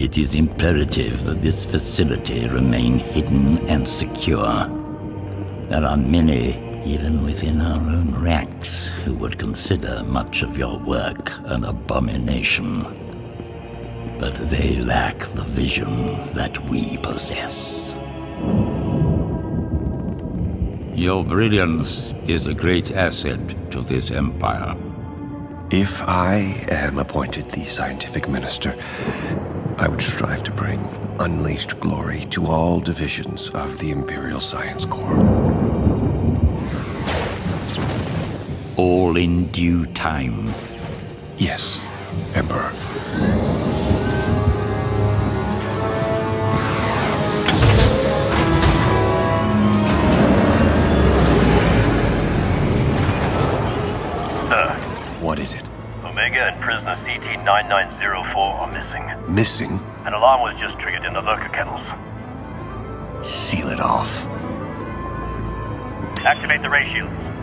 It is imperative that this facility remain hidden and secure. There are many, even within our own ranks, who would consider much of your work an abomination. But they lack the vision that we possess. Your brilliance is a great asset to this empire. If I am appointed the scientific minister, I would strive to bring unleashed glory to all divisions of the Imperial Science Corps. All in due time. Yes, Emperor. Sir, What is it? Omega and prisoner CT-9904 are missing. Missing? An alarm was just triggered in the lurker kennels. Seal it off. Activate the ray shields.